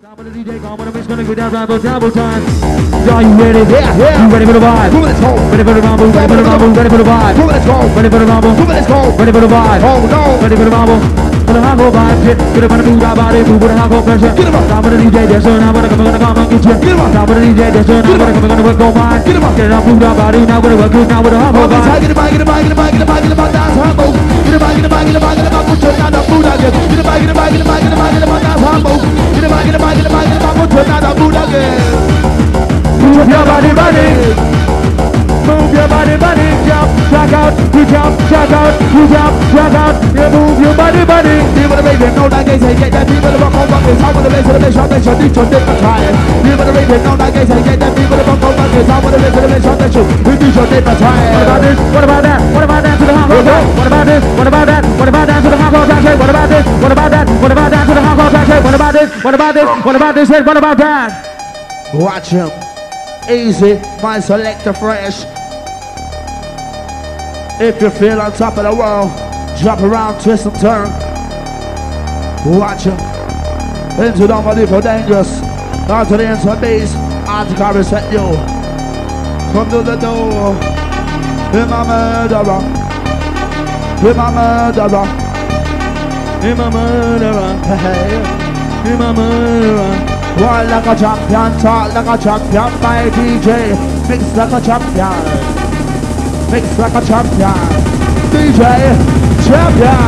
Top of the DJ, come on, it's gonna go down, double, double time. Are you ready? Yeah, yeah. You ready for the vibe? Move it, let's go. Ready for the rumble, ready for the rumble, ready for the vibe. Move it, let's go. Ready for the rumble, Move it, let's go. ready for the vibe. Oh no. Ready for the rumble. For the hardcore vibe, hit, get up on the move, our body, move with the hardcore pressure. Get 'em up. Top of the DJ, that's on, I'm gonna come, gonna come and get you. Get 'em up. Top of the DJ, that's on, I'm gonna come, gonna work on mine. Get 'em up. Get it up, move our body, now we're working, now with the hardcore Move it, vibe. get it back, get it back, get it back, get it back, get it back, dance humble. Get it back, get it you jump, jack out, you jump, jack out. You move your body, body. People the radio know that gays get that people the rock on rock is how with the bass of the shot they show each one different trying. People the radio know that gays get that people the rock on rock is how with the bass of the bass shot they show each one different What about this? What about that? What about that to the hardcore track? What about this? What about that? What about that to the hardcore track? What about this? What about that? What about that to the hardcore track? What about this? What about this? What about this? What about that? Watch him. Easy, my selector fresh. If you feel on top of the world, drop around, twist and turn. Watch him. Into the body for dangerous. Down to the inside base. Anti-car reset you. Come to the door. Be my murderer. Be my murderer. In my murderer, Hey. in my murderer. Walk like a champion, talk like a champion, my DJ. Mix like a champion. Mix like a champion. DJ, champion.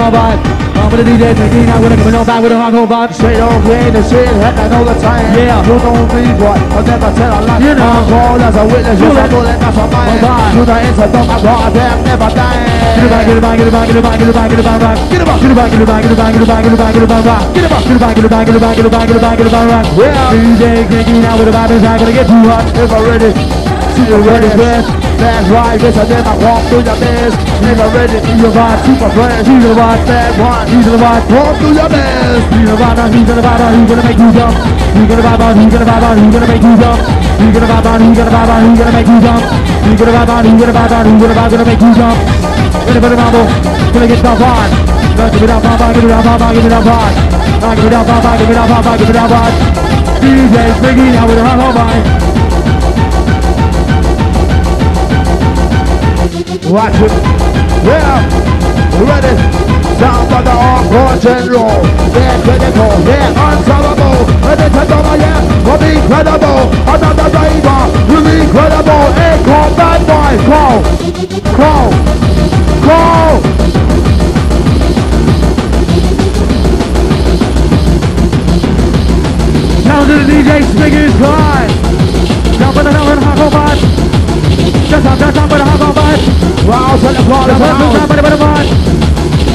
My mom. With the DJ, out with a coming on back with a hardcore vibe. Straight on play the shit, I know the time. Yeah. You don't know me, boy. I'll never tell a lie. You know. I'm cold as a witness. You Shoot say it. bullet, that's my mind. Know it's a dog, I got a damn, never die. Get it back, get it back, get it back, get it back, get it back, get it back, back. Get it back. Get it back, get it back, get it back, get it back, get it back, get it back, back. Get it back. Get it back, get it back, get it back, get it back, get it back, get it back, back. Yeah. DJ cranking out with the vibe inside, gonna get too hot. If I'm ready, see you ready, man. That's right, this and then I walk through your. If I'm ready, see your vibe, super fresh. He's the vibe, Bad one, the vibe. walk through your maze. He's the vibe, he's gonna vibe he's gonna make you jump. He's gonna vibe out, he's gonna vibe out, he's gonna make you jump. He's gonna vibe out, he's gonna vibe out, he's gonna make you jump. He's gonna vibe out, he's gonna vibe out, he's gonna vibe, gonna make you jump. Ready for the rumble, gonna get on. Gonna give it up, give it up, give it up, pop. Give it up, pop, give it up, pop, give it up, pop. DJ Spiggy now with a hot vibe. Watch it. Yeah. Ready. Sound of the hardcore general. Yeah, critical. Yeah, unsolvable. And it's another, yeah, from incredible. Another raver. You're incredible. Hey, call bad boy. Call. Call. Call. Now to the DJ Smig E's vibe. Jump in the hell and hot. Just up, just up with a hot vibe. Wow, so the Jump up, out. jump with a vibe.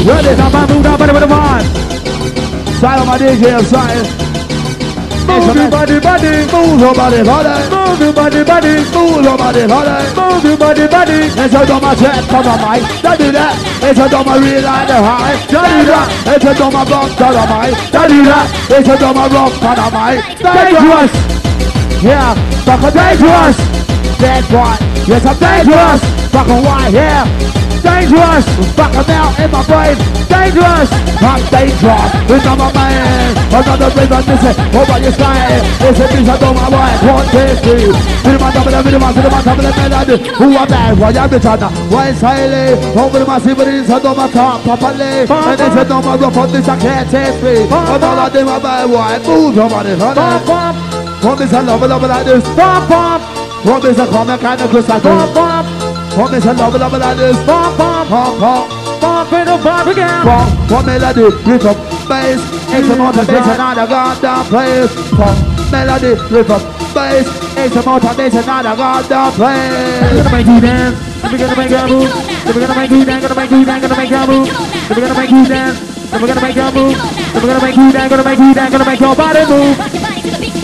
Ready. Up, move up with a vibe. Side my DJ side. Move your body, body. Move your body, body. Move your body, body. Move your body, body. Move your body, body. It's a dumb jet from the mic. Don't do that. It's a dumb realize the high. Don't do that. It's a dumb rock to the mic. Don't do that. It's a dumb rock to the mic. Dangerous. Yeah, fucking dangerous. Dead boy. Yes, I'm dangerous. Fucking white hair. Dangerous. Fucking out in my brain. Dangerous. I'm dangerous. It's on my mind. Another river missing over your sky. It's a piece of dumb my wife. One, two, three. Feel my double, feel my, feel my, top of the melody. Who are bad? Why am I trying? Why is highly? Over my silver is a dumb top properly. And it's a dumb rough on this I can't taste me. And all of them are bad. Why move your? Bump, Honey. bump. One is a love, love like this. Bump, bump. One is a common kind of crystal. Bump, bump. Is a love, love like this. Bump, bump. Pump, pump. Bump in the bar again. Pump, one melody, rhythm, bass, it's a motivation on a goddamn place. Pump, melody, rhythm, bass, it's a motivation on a goddamn place. gonna make you dance. We're gonna make you move. We're gonna make you dance. Gonna make you dance. Gonna make you move. We're gonna make you dance. We're gonna make you move. We're gonna make you dance. Gonna make you dance. Gonna make your body move.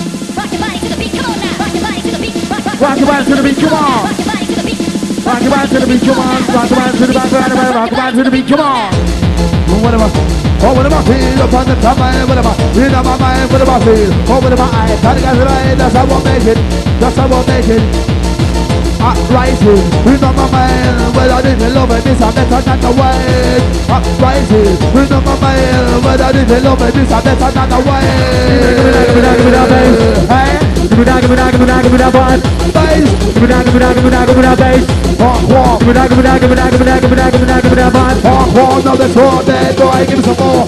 Rock your body to the beat. Come on. Rock your body to the beat. Come on. Rock your body to the beat. Rock your body rock your body to the beat. Come on. What am I? Oh, what am I feel upon the top of my What am I? On my mind, what am I feel? Oh, what am I? Gotta get right, that's how I make it. That's how I make it. Uprising, my man. Well, I didn't love this I better than the way. Uprising, know my man. Well, I didn't love this I better than the way. Me that bass, bass. Give me some more.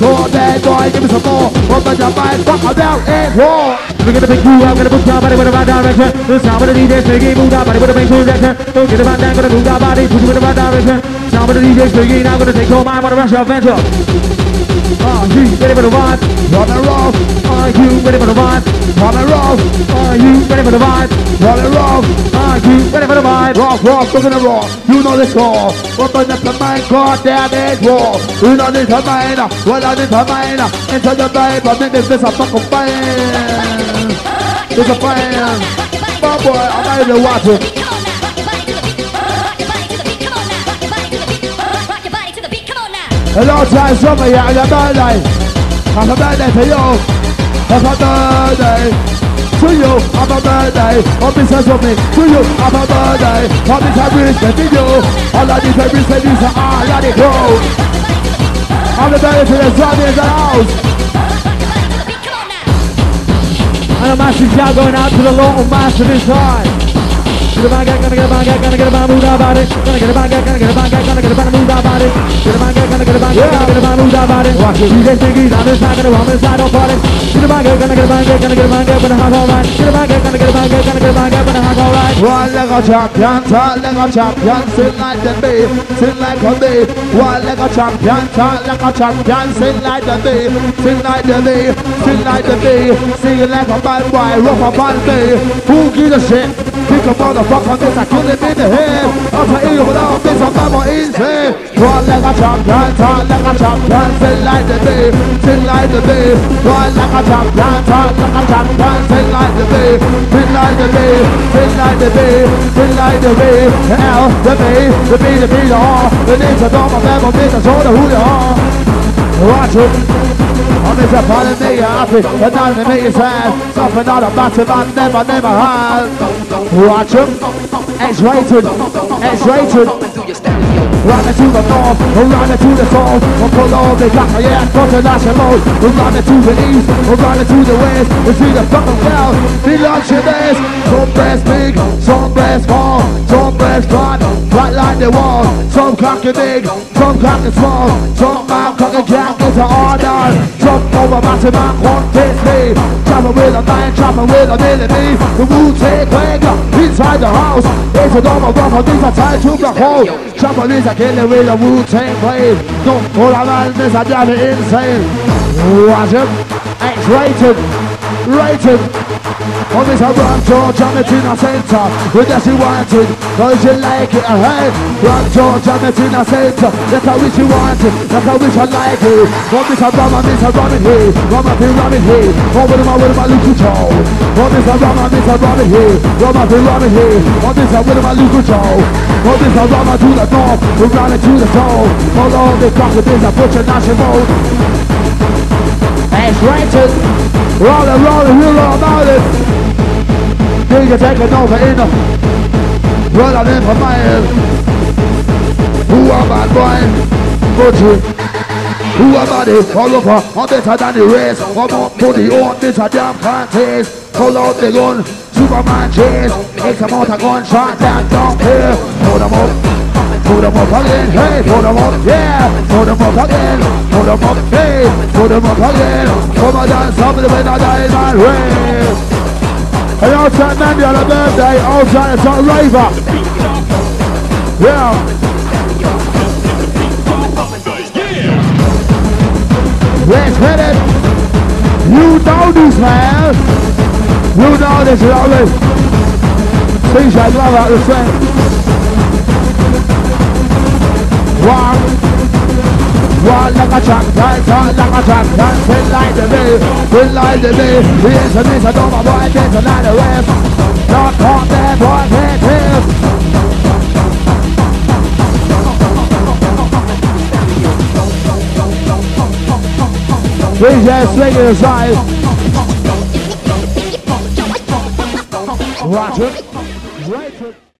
Your dead boy, give me some more. Your dead wall. We're gonna pick you up, gonna put your body with the right direction. Sound of the DJ speaking, move that body with the bass direction. Don't get about that, gonna move that body, put you in the right direction. Sound of the DJ I'm gonna take your mind the rest of adventure. Are you ready for the vibe? Ready for the vibe? run and roll, Are you ready for the vibe? run and roll. Are you ready for the vibe? Rock, rock, at the rock. You know the score. What on the mind, God damn it, war. You know the mind, what on the mind. Into the Bible, then this is a fucking fire. It's a fire. My boy, I'm out of the water. Hello, try somebody, I got birthday. Happy birthday to you. Happy birthday. Happy. Happy to me. To you. Happy birthday. Happy celebration to you. All of these everything is all of the crew. Happy birthday to the zombie in the house. And a massive shout going out to the Lord Master inside. Get a bang, gonna get a bang, gonna get a bang, move that body. Gonna get a bang, gonna get a bang, gonna get a bang, move that body. Get a bang, gonna get a bang, gonna get a bang, move that body. Watch it. DJ Stinky's on this side, gonna side, don't party. Get a bang, gonna get a bang, gonna get a bang, gonna have all right. Get a bang, gonna get a bang, gonna get a bang, gonna have all right. One leg of champion, tall leg of champion, sing like the bee, sing like a bee. One leg of champion, tall leg of champion, sing like the bee, sing like the bee, sing like the bee, sing like a bad boy, rough on me. Who gives a shit? Pick a motherfucker, this I kill him in the head. I'll tell you without this, I'm easy. One leg of champion, tall leg of champion, sing like the bee, sing like the bee. One leg of champion, tall leg of champion, sing like the bee, sing like the bee, sing like the bee, sing like the bee. The L, the B, the B, the B, the R. The names are dog, my family, business, show them who they are. Watch it. I'm just a part of me happy, but not to make you sad. Something not a massive I never, never had. Watch him. X-rated, X-rated. Running to the north, running to the south. Pull over the got yeah, go to national. We're running to the east, we're running to the west. We see the fucking cloud, the luncheon days. Some breast big, some breast small, some breast flat, flat like the wall. Some cocky big, some cocky small, some man cocky can't get to order. Jump over massive man, can't me. Travel with a man, travel with a million The Wu-Tang Clan inside the house. It's a normal rubber, this a tie to the hole. Trouble is a killer with a Wu-Tang blade. Don't pull a man, this a drive it insane. Watch him, X-rated, rated. Oh, this a run George, I'm it in a center. With that you wanted, cause you like it, eh? hey. Run George, I'm it in a center. That's how we you want it, that's how we should like it. Oh, this a rum, this a rum in here. Rum up here, rum in here. Oh, with my, with my little jaw. Oh, this a rum, this a rum in here. Rum up here, rum here. Oh, this a with my little jaw. Oh, this a rum to the north. We're running to the soul. Hold on, this rocket is a butcher national. X-rated. Rolling, rolling, we're all about it. Dig it, take it over in the Run on in for mile Who am I boy? Butcher Who I this? All over, I'm better than the rest I'm up to the own, this a damn contest Pull out the gun, Superman chase. X amount of gunshot that don't care Put them up Put them up again, hey, put them up, yeah. Put them up again, put them up, hey Put them up again. Come on, dance up, the better die man race. And outside Mandy on a birthday, outside it's a raver. Yeah. Let's hit it. You know this, man. You know this, lovely. Things I love out the thing. One. One like a champion, talk like a champion, feel like the bee, feel like the bee. Yes, and this I know that the rest. Not there, boy, Raise your ass, swing your side. Roger.